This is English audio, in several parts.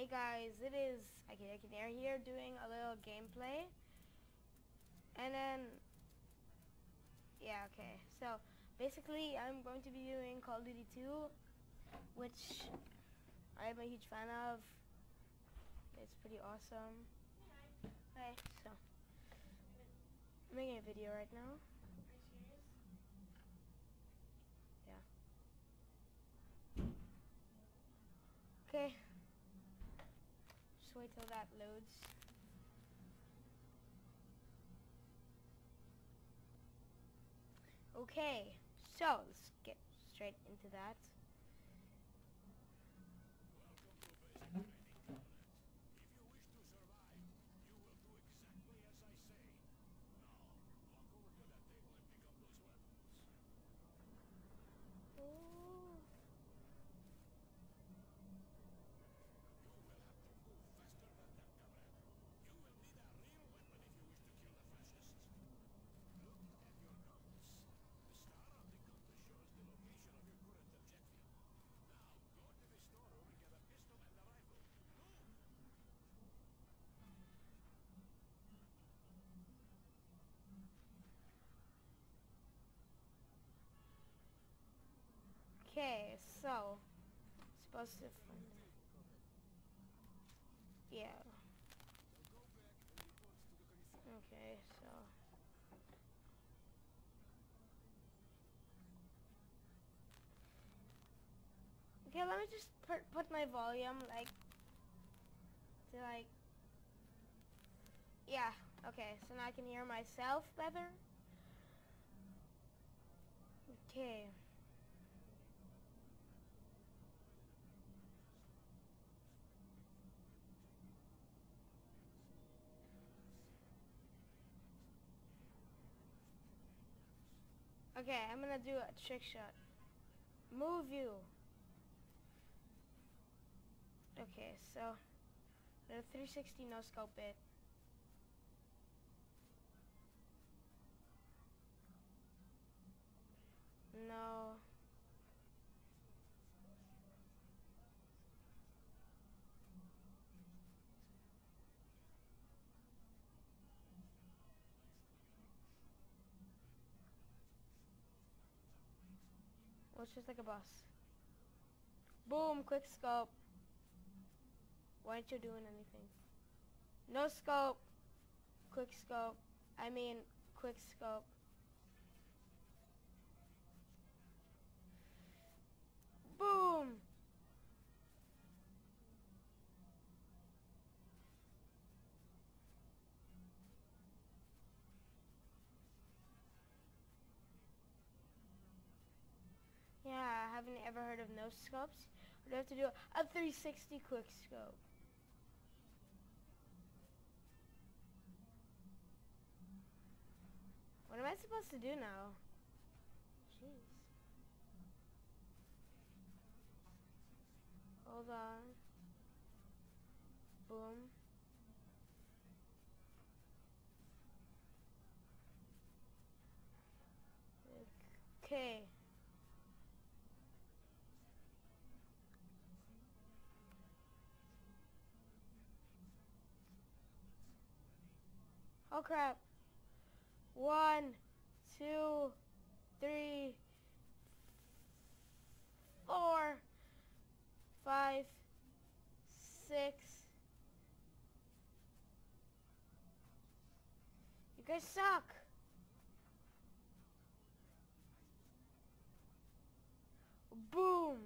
Hey guys, it is hear here doing a little gameplay. And then yeah, okay. So basically I'm going to be doing Call of Duty 2 which I'm a huge fan of. It's pretty awesome. Hi. So I'm making a video right now. Yeah. Okay. Just wait till that loads. Okay, so let's get straight into that. Okay, so supposed to find Yeah. Okay, so Okay, let me just put put my volume like to like Yeah, okay, so now I can hear myself better. Okay. Okay, I'm gonna do a trick shot. Move you. Okay, so the 360 no scope it. No. It's just like a bus. Boom, quick scope. Why aren't you doing anything? No scope. Quick scope. I mean, quick scope. Boom! Haven't ever heard of no scopes. We'd have to do a 360 quick scope. What am I supposed to do now? Jeez. Hold on. Boom. Okay. Oh crap. One, two, three, four, five, six. You guys suck. Boom.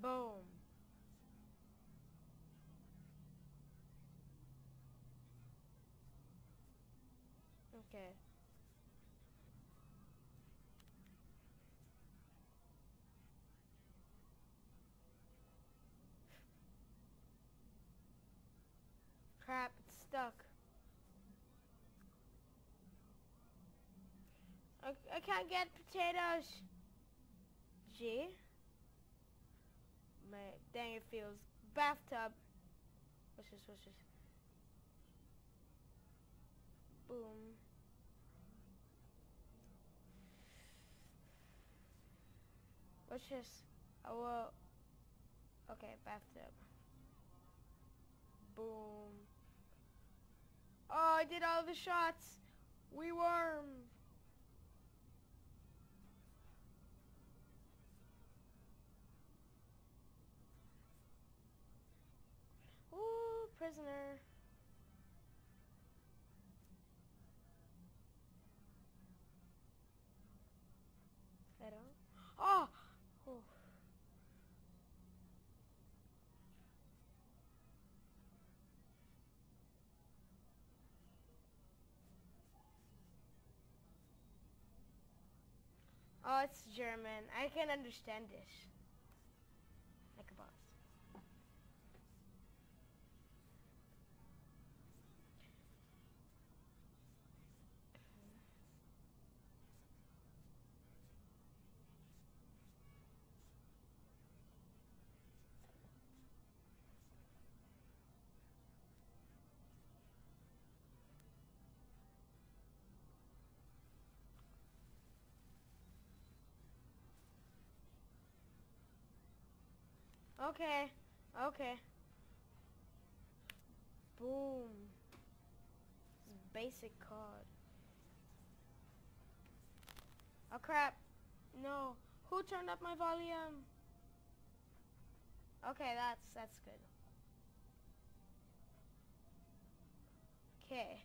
Boom. Okay. Crap, it's stuck. I, I can't get potatoes. G. Dang it feels bathtub. What's this? What's this? Boom. Let's just, oh, well, okay, bathtub. Boom. Oh, I did all the shots. We worm. Prisoner. Hello? Oh! Ooh. Oh, it's German. I can understand it. Okay. Okay. Boom. Basic card. Oh crap. No. Who turned up my volume? Okay, that's that's good. Okay.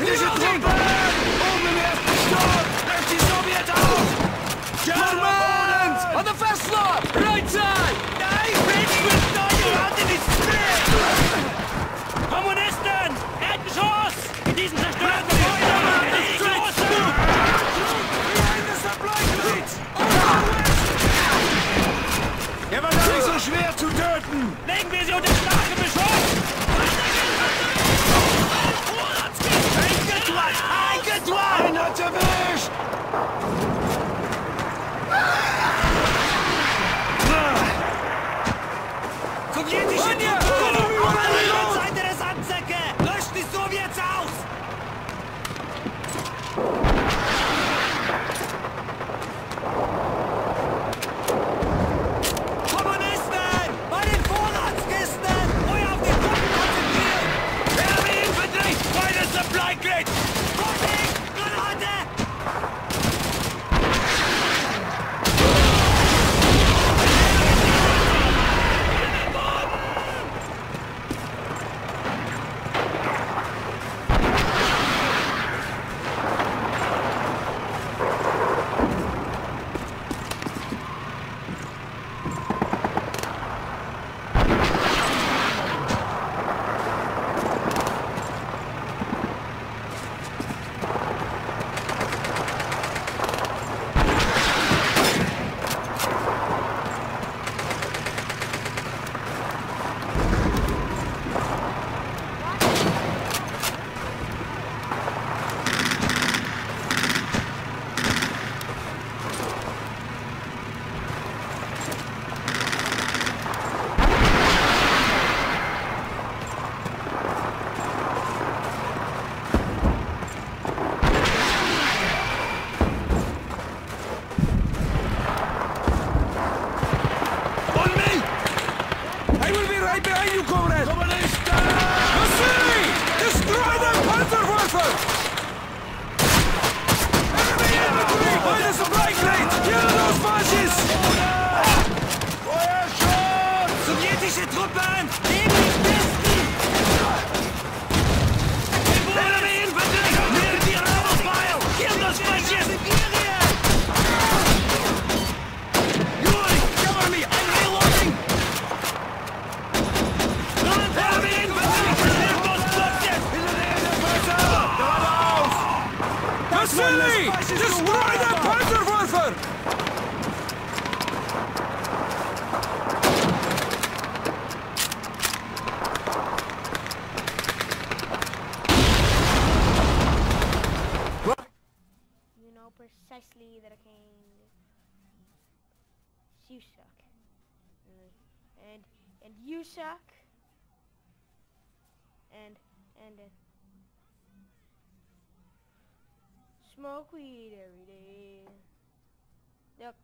feindliche Truppen! Oben im ersten Stock! Brecht die Sowjet auf! Germans! On the first floor! Nein, bitch, with no your hand in his spirit! Kommunisten! Erdgeschoss! In diesem zerstörten Gebäude! Er war gar nicht so schwer zu töten! Legen wir sie unter starke Beschuss! precisely that I came. You suck. And and you suck. And and and smoke weed every day. Look,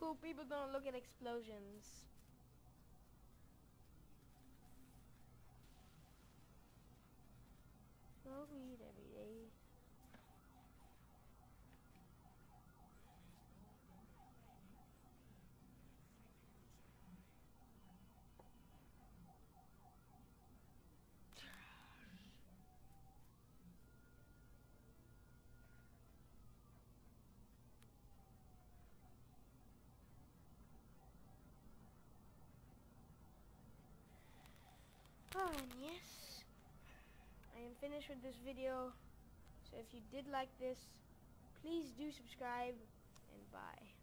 cool people don't look at explosions. Smoke weed Oh, and yes, I am finished with this video. So if you did like this, please do subscribe and bye.